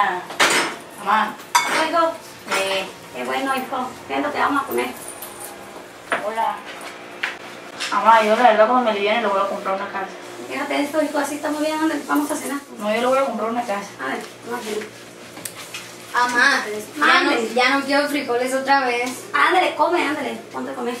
Hola. Mamá. Oigo, Eh, qué bueno, hijo. ¿Qué es lo que vamos a comer? hola. Mamá, yo la verdad cuando me viene le voy a comprar una casa. Fíjate esto, hijo, así está muy bien. Vamos a cenar. No, yo le voy a comprar una casa. A ver, vamos a cenar. Mamá, ya no, ya no quiero frijoles otra vez. Ándale, come, ándale. Ponte a comer.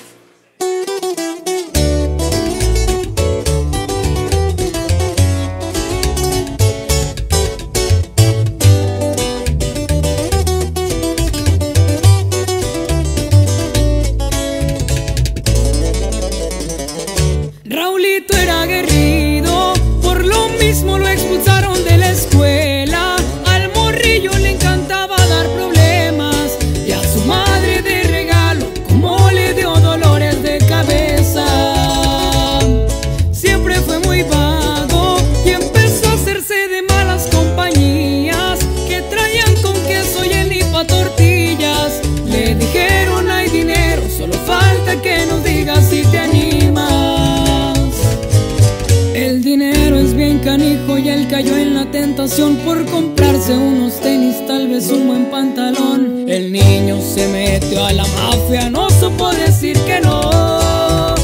Cayó en la tentación por comprarse unos tenis, tal vez un buen pantalón. El niño se metió a la mafia, no supo decir que no.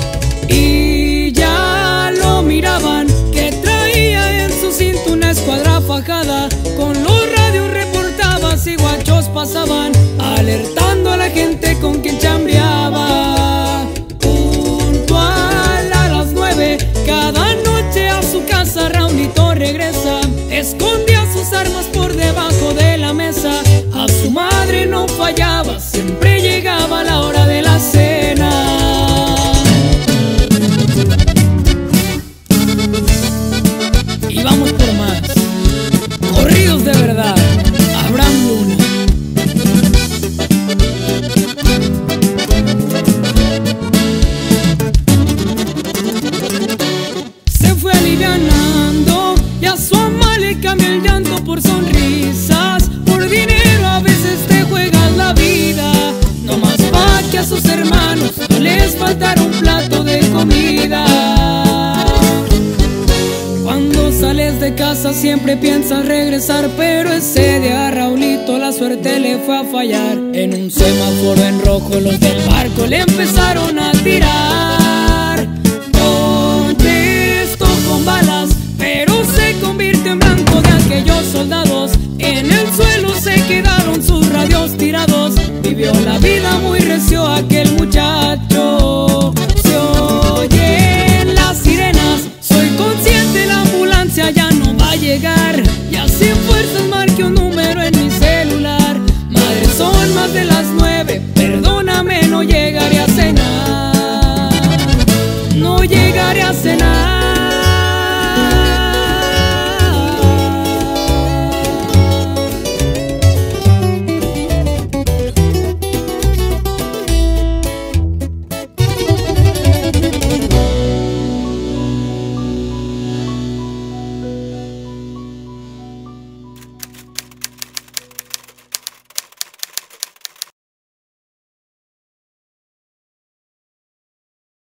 Y ya lo miraban que traía en su cinto una escuadra fajada. Con los radios reportabas y guachos pasaban, alertando a la gente con quien chambreaba. que a sus hermanos no les faltará un plato de comida. Cuando sales de casa siempre piensas regresar, pero ese día a Raulito la suerte le fue a fallar. En un semáforo en rojo los del barco le empezaron a tirar. Contestó con balas, pero se convirtió en blanco de aquellos soldados. En el suelo se quedaron sus radios tirados, vivió la vida canción aquella.